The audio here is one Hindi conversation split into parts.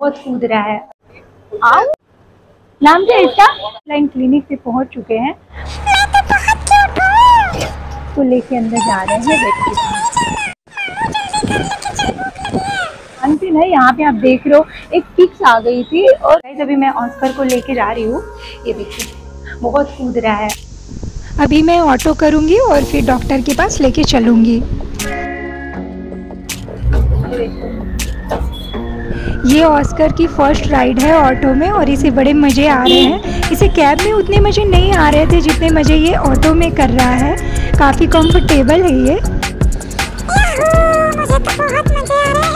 बहुत कूद रहा है। आओ। नाम क्या इसका? लाइन क्लिनिक पे पहुँच चुके हैं। तो लेके अंदर जा रहे हैं व्यक्ति। अंतिम है यहाँ पे आप देख रहे हो एक पिक्स आ गई थी। और अभी मैं ऑस्कर को लेके जा रही हूँ ये देखिए बहुत कूद रहा है। अभी मैं ऑटो करूँगी और फिर डॉक्टर के पास लेके चलूँगी। ये ऑस्कर की फ़र्स्ट राइड है ऑटो में और इसे बड़े मज़े आ रहे हैं। इसे कैब में उतने मज़े नहीं आ रहे थे जितने मज़े ये ऑटो में कर रहा है। काफ़ी कंफर्टेबल है ये। मुझे तो बहुत मज़े आ रहे हैं।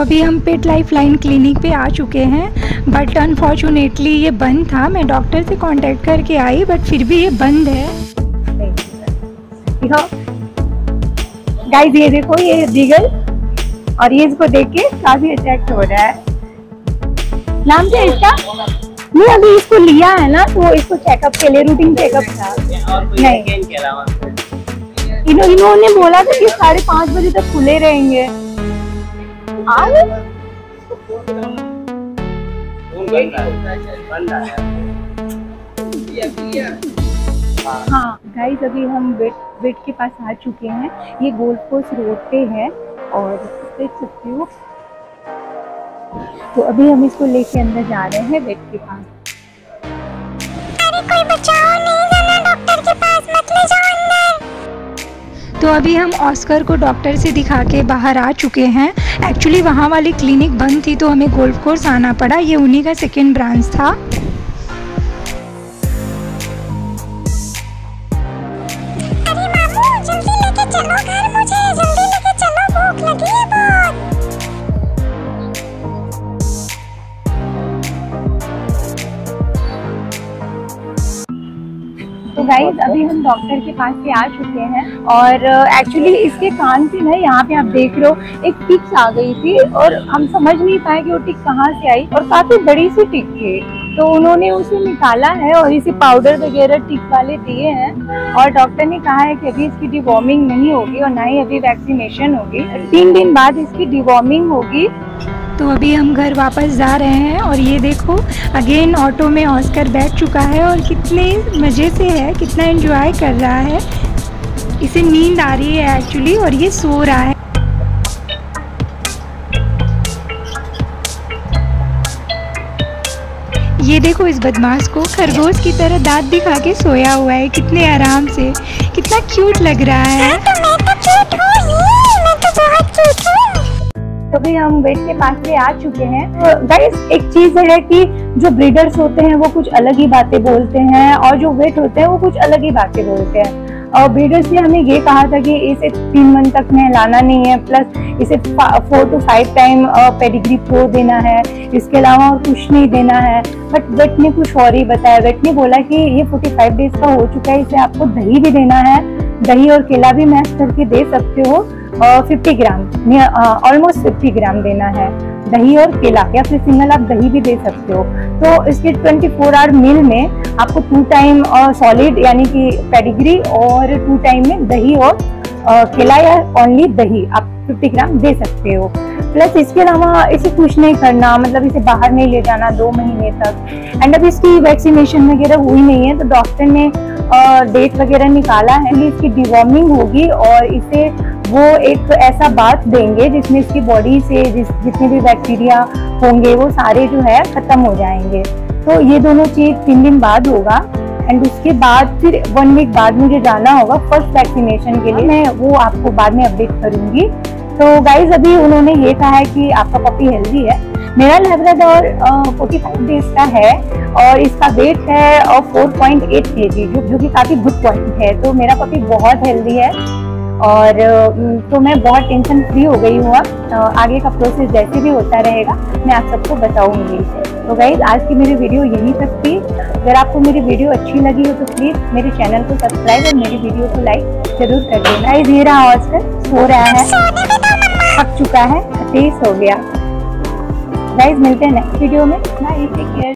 अभी हम पेट लाइफ लाइन क्लिनिक पे आ चुके हैं बट अनफॉर्चुनेटली ये बंद था। मैं डॉक्टर से कांटेक्ट करके आई बट फिर भी ये बंद है। गाइस ये देखो, ये दिगल और ये इसको देख के काफ़ी अट्रैक्ट हो रहा है। नाम क्या इसका? नहीं, अभी इसको लिया है ना तो इसको चेकअप के लिए रूटीन चेकअप था। नहीं। इन्होंने बोला था कि साढ़े पाँच बजे तक खुले रहेंगे। हाँ गाइस अभी हम बेट बेट के पास आ चुके हैं। ये गोल्ड कोस्ट रोड पे है और देख सकते हो। तो अभी हम इसको लेके अंदर जा रहे हैं बेट के पास। अरे कोई बचाओ तो अभी हम ऑस्कर को डॉक्टर से दिखा के बाहर आ चुके हैं। एक्चुअली वहाँ वाली क्लिनिक बंद थी तो हमें गोल्फ कोर्स आना पड़ा। ये उन्हीं का सेकेंड ब्रांच था। गाइस अभी हम डॉक्टर के पास से आ चुके हैं और एक्चुअली इसके कान से ना यहाँ पे आप देख रहे हो, एक टिक्स आ गई थी और हम समझ नहीं पाए कि वो टिक कहाँ से आई और काफ़ी बड़ी सी टिक थी तो उन्होंने उसे निकाला है और इसे पाउडर वगैरह टिक वाले दिए हैं और डॉक्टर ने कहा है कि अभी इसकी डिवॉर्मिंग नहीं होगी और ना ही अभी वैक्सीनेशन होगी। तीन दिन बाद इसकी डिवॉर्मिंग होगी। तो अभी हम घर वापस जा रहे हैं और ये देखो अगेन ऑटो में ऑस्कर बैठ चुका है और कितने मज़े से है, कितना एंजॉय कर रहा है। इसे नींद आ रही है एक्चुअली और ये सो रहा है। ये देखो इस बदमाश को, खरगोश की तरह दांत दिखा के सोया हुआ है, कितने आराम से, कितना क्यूट लग रहा है। तो मैं तो क्यूट हूँ तो हम बेड के पास में आ चुके हैं। गाइस एक चीज़ है कि जो ब्रीडर्स होते हैं, वो कुछ अलग ही बातें बोलते हैं और जो वेट होते हैं, वो कुछ अलग ही बातें बोलते हैं। और ब्रीडर्स ने हमें ये कहा था कि इसे तीन मंथ तक नहलाना नहीं है प्लस इसे four two five time Pedigree Pro देना है। इसके अलावा और कुछ नहीं देना है। बट वेट ने कुछ और ही बताया। वेट ने बोला कि ये 45 डेज़ का हो चुका है, इसे आपको दही भी देना है। दही और केला भी मैश करके दे सकते हो। Fifty gram almost fifty gram देना है। दही और केला या फिर सिंगल आप दही भी दे सकते हो। तो इसके 24 फोर आवर मील में आपको टू टाइम सॉलिड यानी कि पेडिग्री और टू टाइम में दही और अ, केला या ओनली दही आप 50 ग्राम दे सकते हो। प्लस इसके अलावा इसे कुछ नहीं करना मतलब इसे बाहर नहीं ले जाना दो महीने तक। एंड अब इसकी वैक्सीनेशन वगैरह हुई नहीं है तो डॉक्टर ने डेट वगैरह निकाला है इसकी डिवॉर्मिंग होगी और इसे वो एक ऐसा बात देंगे जिसमें इसकी बॉडी से जिस, जितने भी बैक्टीरिया होंगे, वो सारे जो है खत्म हो जाएँगे। तो ये दोनों चीज़ तीन दिन बाद होगा। एंड उसके बाद फिर वन वीक बाद मुझे जाना होगा फ़र्स्ट वैक्सीनेशन के लिए। मैं वो आपको बाद में अपडेट करूँगी। तो गाइज़ अभी उन्होंने ये कहा है कि आपका पपी हेल्दी है। मेरा लेब्राडोर फोर्टी फाइव डेज़ का है और इसका वेट है फोर पॉइंट एट के जी जो जो कि काफ़ी गुड पॉइंट है। तो मेरा पपी बहुत हेल्दी है। और तो मैं बहुत टेंशन फ्री हो गई हूँ अब। आगे का प्रोसेस जैसे भी होता रहेगा, मैं आप सबको बताऊँगी तो गाइज़ आज की मेरी वीडियो यहीं तक थी। अगर आपको मेरी वीडियो अच्छी लगी हो तो प्लीज़ मेरे चैनल को सब्सक्राइब और मेरी वीडियो को लाइक ज़रूर कर देना। गाइज़ ये रहा ऑस्कर सो रहा है। थक चुका है, तेज हो गया। गाइज़ मिलते हैं नेक्स्ट वीडियो में। Take care